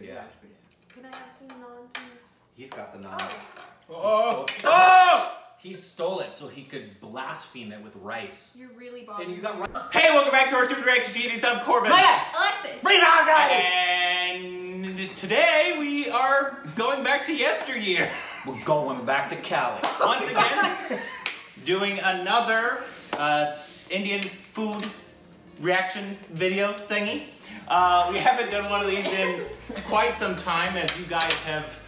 Yeah. Can I have some naan, please? He's got the naan. Oh! He stole, he stole it so he could blaspheme it with rice. you're really bothering And you got rice. Hey, welcome back to our Stupid Reaction Genies. I'm Corbin. Maya! Alexis! And today we are going back to yesteryear. We're going back to Cali. Once again, doing another uh, Indian food reaction video thingy. Uh, we haven't done one of these in quite some time, as you guys have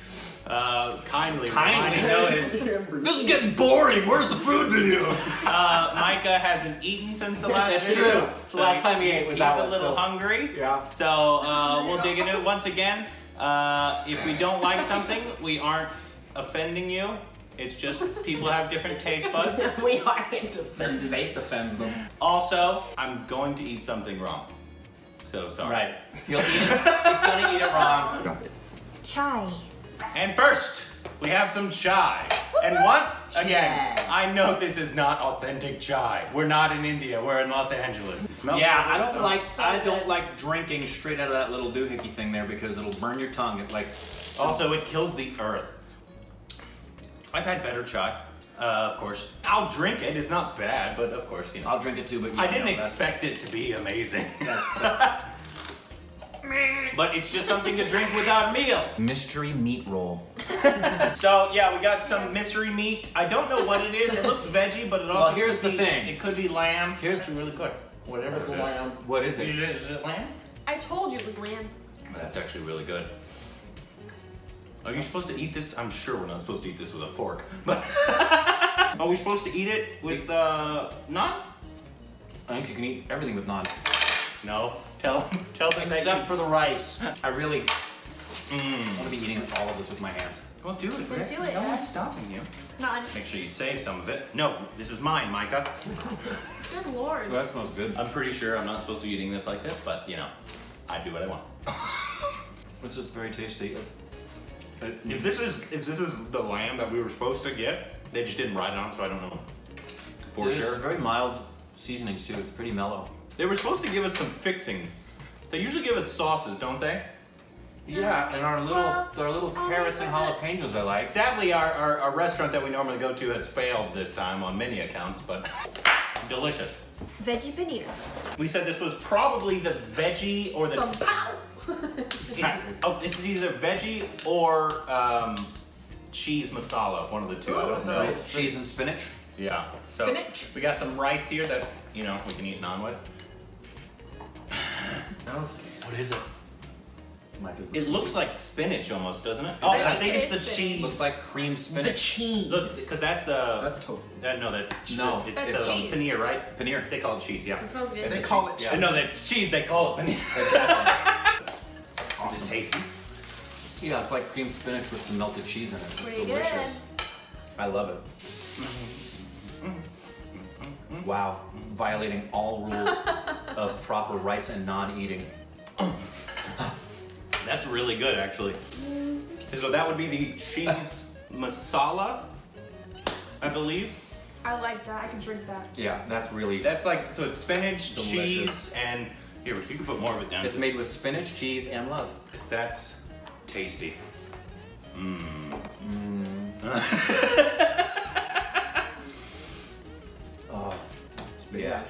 uh, kindly, Kindly reminded. This is getting boring. Where's the food videos? Uh, Micah hasn't eaten since the last That's video. true. The last time he ate was he's that a little so- hungry. Yeah. So uh, we'll dig into it once again. Uh, if we don't like something, we aren't offending you. It's just people have different taste buds. we aren't Their face offends them. Also, I'm going to eat something wrong. So sorry. Right. He'll eat it. He's gonna eat it wrong. Chai. And first, we have some chai. And once again, I know this is not authentic chai. We're not in India. We're in Los Angeles. It smells Yeah, I don't like so I don't like drinking straight out of that little doohickey thing there because it'll burn your tongue. It like Also, it kills the earth. I've had better chai, uh, of course. I'll drink it. It's not bad, but of course, you know. I'll drink it too, but you I didn't that's- expect it to be amazing. That's, that's but it's just something to drink without a meal. mystery meat roll. So yeah, we got some mystery meat. I don't know what it is. It looks veggie, but it also Well, here's the be- thing. It could be lamb. Here's- actually really good. Whatever. Little it is. lamb. What is Is it? it, is it lamb? I told you it was lamb. That's actually really good. Are you supposed to eat this? I'm sure we're not supposed to eat this with a fork. But are we supposed to eat it with uh, naan? I think you can eat everything with naan, No. Tell tell them that except you. for the rice. I really Mm. want to be eating all of this with my hands. Well, do it. Well, do it, No Dad. one's stopping you. Naan. Make sure you save some of it. No, this is mine, Micah. Good lord. that smells good. I'm pretty sure I'm not supposed to be eating this like this, but you know, I do what I want. This is very tasty. It- If this is if this is the lamb that we were supposed to get, they just didn't write it on, so I don't know for There's sure. very mild seasonings too. It's pretty mellow. They were supposed to give us some fixings. They usually give us sauces, don't they? Yeah, and our little Well, our little carrots and the- jalapenos I like. Sadly, our, our, our restaurant that we normally go to has failed this time on many accounts, but delicious. Veggie paneer. We said this was probably the veggie or the. Some pow. Oh, this is either veggie or um, cheese masala, one of the two. I don't know. Nice. Cheese and spinach. Yeah. So Spinach. we got some rice here that you know we can eat naan with. What is it? It looks like spinach almost, doesn't it? Oh, I I think think it it's the is spinach. cheese. looks like cream spinach. The spinach. cheese. Look, because that's uh. That's tofu. that, no, that's No. It's That's uh, cheese. paneer, right? Paneer. They call it cheese, yeah. It smells good. They call it Yeah. cheese. No, that's cheese. They call it paneer. Exactly. Is it tasty? Yeah, it's like cream spinach with some melted cheese in it. It's Pretty delicious. I love it. Wow, violating all rules of proper rice and naan-eating. That's really good, actually. Mm-hmm. So that would be the cheese masala, I believe. I like that. I can drink that. Yeah, that's really. That's like so it's spinach, Delicious. cheese, and here you can put more of it down. It's made with spinach, cheese, and love. That's tasty. Mmm. Oh, spinach, Yeah.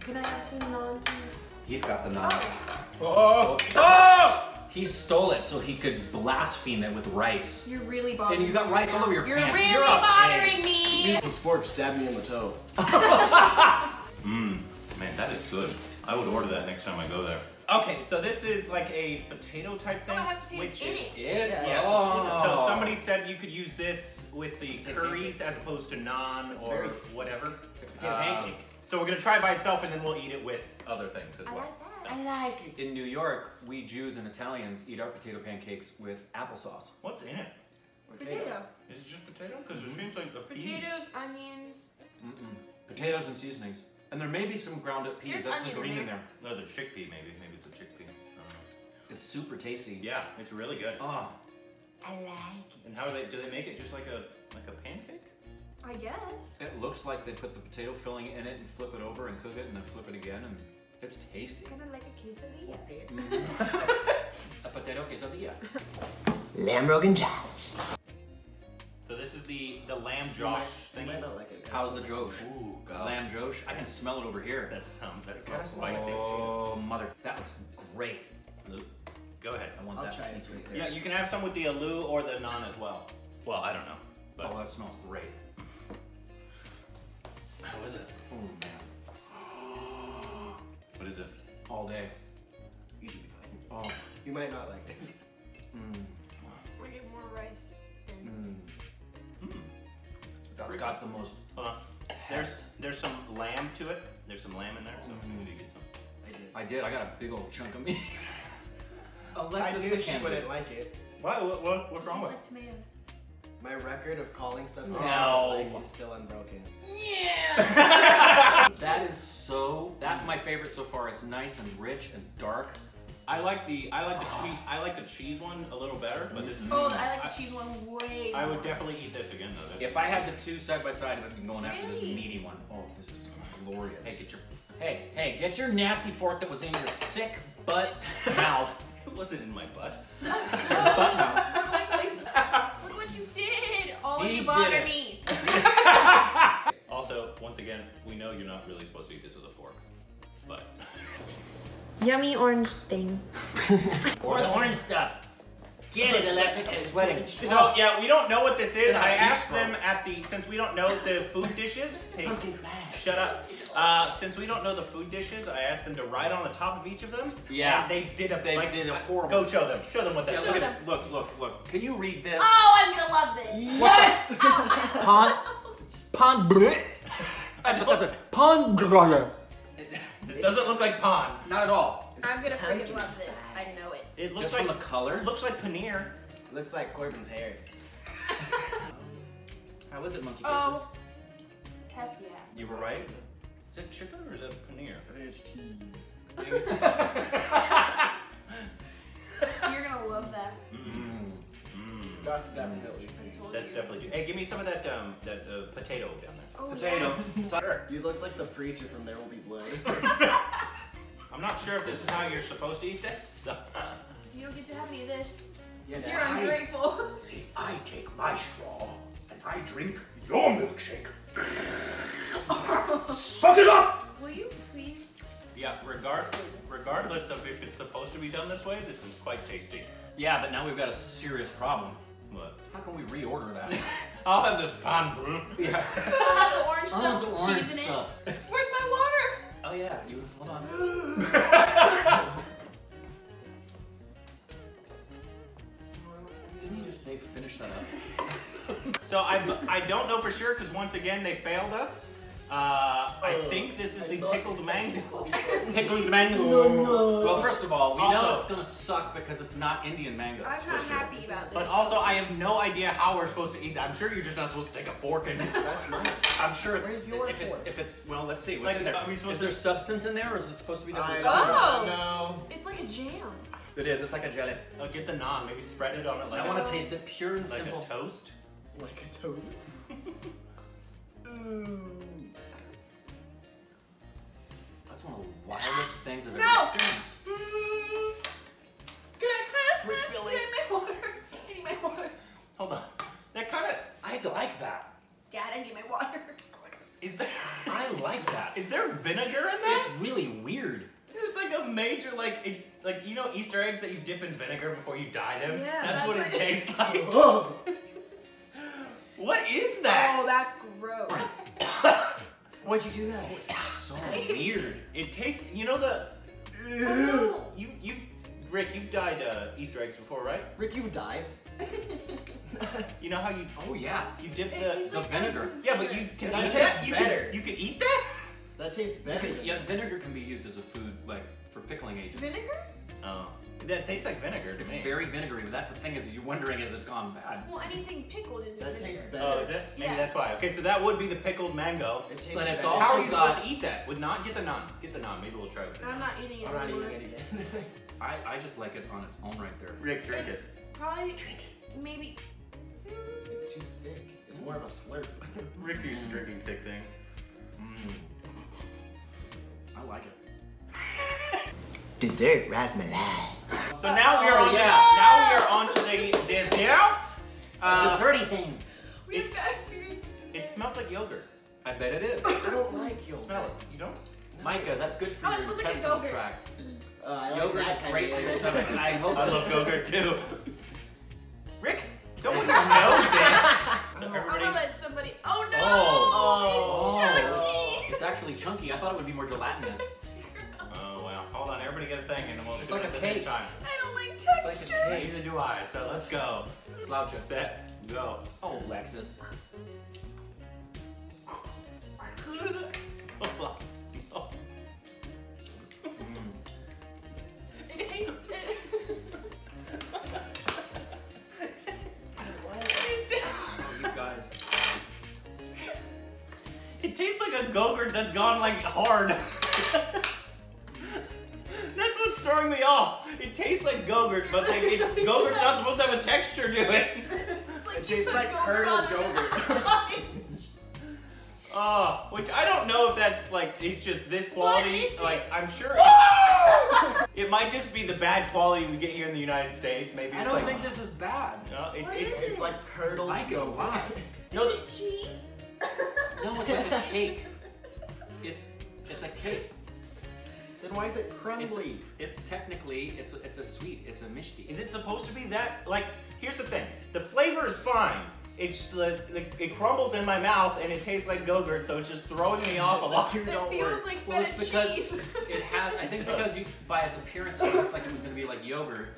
Can I have some naan, please? He's got the naan. Oh! Oh! oh! He stole it so he could blaspheme it with rice. You're really bothering me. And you got me rice all over your You're pants. really You're a bothering me. His fork stabbed me in the toe. Mmm, man, that is good. I would order that next time I go there. Okay, so this is like a potato type thing. Oh, it has potatoes which in is- it. It? Yeah, Oh. So somebody said you could use this with the Potato curries as opposed to naan or very- whatever. potato Um, pancake. So we're gonna try it by itself and then we'll eat it with other things as I well. like that. I like it. In New York, we Jews and Italians eat our potato pancakes with applesauce. What's in it? Potato. Is it just potato? Because it seems like the peas. Potatoes, onions. Mm-mm. Potatoes and seasonings. And there may be some ground up peas. There's That's the onion in green in there. there. No, the chickpea maybe. Maybe it's a chickpea. I don't know. It's super tasty. Yeah, it's really good. Oh, I like it. And how do they do they make it just like a like a pancake? I guess. it looks like they put the potato filling in it and flip it over and cook it and then flip it again and it's tasty. Kind of like a quesadilla. Mm-hmm. A potato quesadilla. Lamb Rogan Josh. So this is the the lamb Josh You thing. might not like it. guys. How's the Josh? Ooh, God. Lamb Josh. I can smell it over here. That's um, that's kinda spicy too. Oh, mother. That looks great. too. Go ahead. I want I'll that try piece it right right there. Yeah, you can have some with the aloo or the naan as well. Well, I don't know, but Oh, that smells great. how is it? Oh, man. What is it? All day. You should be fine. Oh. You might not like it. Mm. Got the most. Hold on. There's there's some lamb to it. There's some lamb in there, so make sure you get some. I did. I did. I got a big old chunk of meat. I Alexis knew she wouldn't like it. What? What? what what's wrong with? like tomatoes. My record of calling stuff No. that she doesn't like is still unbroken. Yeah. that is so. That's my favorite so far. It's nice and rich and dark. I like the I like the cheese I like the cheese one a little better, but this is. Oh, I like the cheese one way. I would definitely eat this again though. If I had the two side by side, I'd be going after this meaty one. Oh, this is glorious. Hey, get your. Hey, hey, get your nasty fork that was in your sick butt mouth. It wasn't in my butt. Your butt mouth. Look what you did! All of you bother me. Also, once again, we know you're not really supposed to eat this with a fork, but Yummy orange thing. Or the orange stuff. Get it, Alexis. I'm sweating. so yeah, we don't know what this is. I asked them at the since we don't know the food dishes. Take, shut up. Uh, since we don't know the food dishes, I asked them to write on the top of each of them. Yeah. and they did a They like, did a horrible- Go show them. Show them what that. Yeah, look at Show this. Look, look, look. Can you read this? Oh, I'm gonna love this. Yes! Pond. Pond. bleh. That's that's a pond. Bleh. This doesn't look like pond. Not at all. I'm gonna freaking Pumpkin love this. spice. I know it. It looks Just like from the color. looks like paneer. Looks like Corbin's hair. How is it, monkey faces? Oh. Heck yeah. You were right. Is that chicken or is that paneer? It's cheese. You're gonna love that. Mm. Mm. Dr. Definitely. I told That's you. definitely. Hey, give me some of that um that uh, potato down there. Oh, Potato. Sure. You look like the preacher from There Will Be Blood. I'm not sure if this is how you're supposed to eat this. so- You don't get to have any of this. yes. You're ungrateful. See, I take my straw and I drink your milkshake. Suck it up! Will you please? yeah, regard regardless of if it's supposed to be done this way, this is quite tasty. Yeah, but now we've got a serious problem. What? How can we reorder that? I'll have the pan bleu. yeah. I'll have the orange I'll stuff have the orange cheese stuff. it. Where's my water? Oh yeah, you hold on. Didn't you just say finish that up? So I I don't know for sure because once again they failed us. Uh, I think this is I the pickled you said mango. Pickled mango. Well, first of all, we know it's gonna suck because it's not Indian mango. I'm not for sure. happy about this. But also I have no idea how we're supposed to eat that. I'm sure you're just not supposed to take a fork and. That's mine. I'm sure it's Where's your if it's if it's well, let's see what's Like, in there. are we supposed Is to- there substance in there, or is it supposed to be done with I? Oh. don't know. Oh! It's like a jam. It is. It's like a jelly. Oh, get the naan. Maybe spread it on it like I a, want to taste it pure and like simple. a toast. Like a toast. Ooh. Wildest things I've No! ever experienced. Good. We're spilling. Get my water. I need my water. Hold on. That kind of I like that. Dad, I need my water. is there. I like that. Is there vinegar in that? It's really weird. It's like a major like it, like you know Easter eggs that you dip in vinegar before you dye them. Yeah, that's, that's what what it it tastes like. Oh. what is that? Oh, that's gross. Why'd you do that? It's so weird. It tastes. You know the. Oh, You you Rick, you've dyed uh, Easter eggs before, right? Rick, you've died. You know how you Oh yeah. you dip It the the like vinegar. yeah, but you can That eat tastes that. You better. Can, you can eat that. That tastes better. can- yeah, vinegar can be used as a food, like for pickling agents. Vinegar? Oh, that tastes like vinegar to It's me. very vinegary, but that's the thing is you're wondering has it gone bad? Well, anything pickled is in That vinegar. tastes better. Oh, is it? Maybe Yeah. that's why. Okay, so that would be the pickled mango. It tastes But it's better. also How are you got- supposed to eat that? With naan? Get the naan. Get the naan. Maybe we'll try it with the I'm naan. not eating it I'm not anymore. eating it again. I, I just like it on its own right there. Rick, drink it. Probably, Drink it. maybe. it's too thick. It's more of a slurp. Rick's used to drinking thick things. Mm. Dessert rasmalai. So now we are Oh, on yeah. the, now we are on to the dessert. Uh, the dirty thing. We have bad experience it smells like yogurt. I bet it is. I don't like yogurt. Smell it. You don't? Micah, that's good for Oh, your smells like intestinal tract. Uh, I like Yogurt that is kind great for your stomach, I hope I love yogurt too. Rick, don't put your nose in. So I'm gonna let somebody. Oh no! Oh. It's chunky. It's actually chunky. I thought it would be more gelatinous. Everybody get a thing, and we'll It's do like it a at the same cake. time. I don't like It's like a texture. cake. Neither do I. So let's go. Slouch it. Set, go. Oh, Lexus. It tastes. Guys. It tastes like a Go-Gurt that's gone like hard. That's what's throwing me off. It tastes like Go-Gurt, but like it's, Go-Gurt's not supposed to have a texture to it. Like It tastes like Go-Gurt curdled on a yogurt. Oh, ah, which I don't know if that's like it's just this quality. is it? like I'm sure it might just be the bad quality we get here in the United States. Maybe I don't like think this is bad. no, it, What it, is it's It's like curdled Like it a yogurt. no, Is it cheese? No, it's like a cake. It's it's a cake. Then why is it It's crumbly? it's technically it's a, it's a sweet. It's a mishti. Is it supposed to be that? Like, here's the thing: the flavor is fine. It's like, like it crumbles in my mouth and it tastes like Go-Gurt, so it's just throwing me off a lot. Two It don't feels work. like Well, feta it's because cheese. it has. I think because you, by its appearance, it looked like it was going to be like yogurt,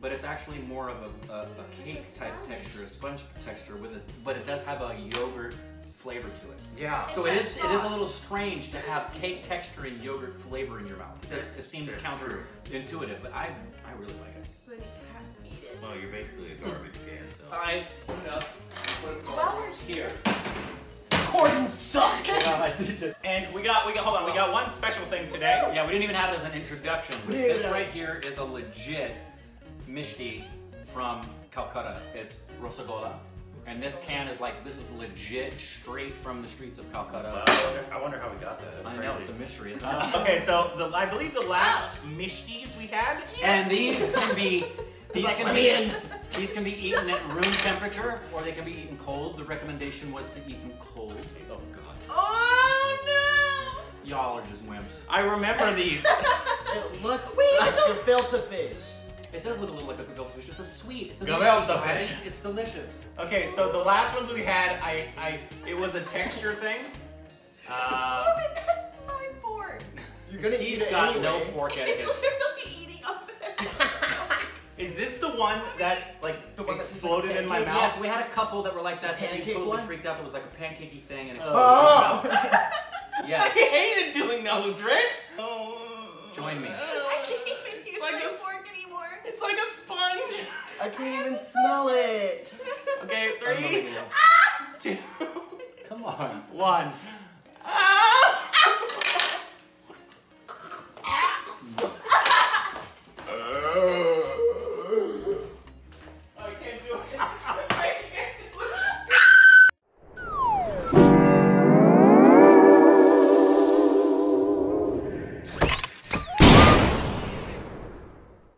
but it's actually more of a, a, a cake type texture, a sponge texture with it. But it does have a yogurt flavor to it. Yeah. So It's it like is it is a little strange to have cake texture and yogurt flavor in your mouth. It, does, it seems counterintuitive, but I I really like it. Then you have to eat it. Well, you're basically a garbage can. So. All right, put it up. While we're here. Corbin sucks! And we got we got hold on, we got one special thing today. Yeah, we didn't even have it as an introduction. We This right here is a legit mishti from Calcutta. It's Rosagola. And this can is like, this is legit straight from the streets of Calcutta. Uh, I, wonder, I wonder how we got that. That's I crazy. know, it's a mystery, isn't it? Uh, okay, so the, I believe the last mishtis we had. Excuse and me. these can be, these like, can be, me in." these can be eaten at room temperature, or they can be eaten cold. The recommendation was to eat them cold. Oh God, Oh no! y'all are just wimps. I remember these. It looks Wait, like those- gefilte fish. It does look a little like a gefilte fish. It's a sweet. It's a Gefilte mystery, fish. guys. It's delicious. Okay, so the last ones we had, I, I, it was a texture thing. no! Uh, Oh, but that's my fork. You're gonna He's eat it got anyway. no fork It's etiquette. literally eating up there. is this the one that like The one exploded like in my mouth? Yes, we had a couple that were like that. And they pancake totally one? freaked out. That was like a pancakey thing and exploded. Oh! exploded. I yes. hated doing those, Rick. Oh. Join me. I can't even use like my a s- fork anymore. It's like a sponge. I can't even smell it. Okay, three, two, Come on. one.